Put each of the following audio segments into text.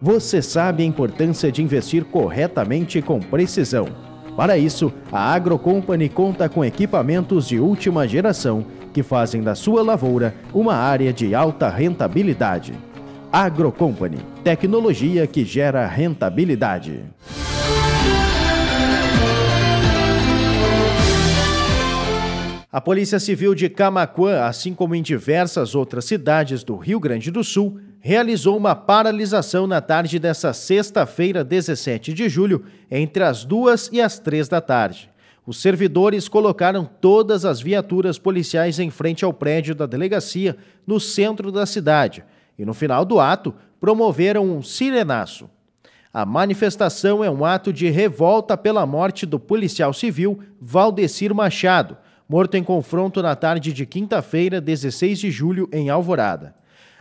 Você sabe a importância de investir corretamente e com precisão. Para isso, a AgroCompany conta com equipamentos de última geração que fazem da sua lavoura uma área de alta rentabilidade. AgroCompany, tecnologia que gera rentabilidade. A Polícia Civil de Camaquã, assim como em diversas outras cidades do Rio Grande do Sul, realizou uma paralisação na tarde desta sexta-feira, 17 de julho, entre as duas e as três da tarde. Os servidores colocaram todas as viaturas policiais em frente ao prédio da delegacia, no centro da cidade, e no final do ato promoveram um sirenaço. A manifestação é um ato de revolta pela morte do policial civil Valdecir Machado, morto em confronto na tarde de quinta-feira, 16 de julho, em Alvorada.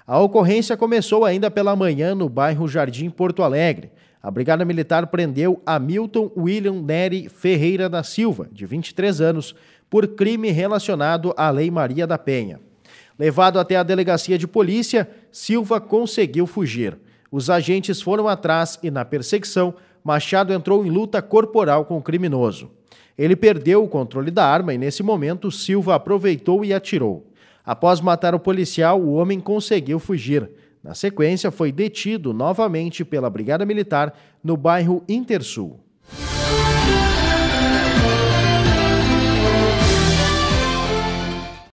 A ocorrência começou ainda pela manhã no bairro Jardim Porto Alegre. A Brigada Militar prendeu Hamilton William Neri Ferreira da Silva, de 23 anos, por crime relacionado à Lei Maria da Penha. Levado até a delegacia de polícia, Silva conseguiu fugir. Os agentes foram atrás e, na perseguição, Machado entrou em luta corporal com o criminoso. Ele perdeu o controle da arma e, nesse momento, Silva aproveitou e atirou. Após matar o policial, o homem conseguiu fugir. Na sequência, foi detido novamente pela Brigada Militar no bairro Intersul.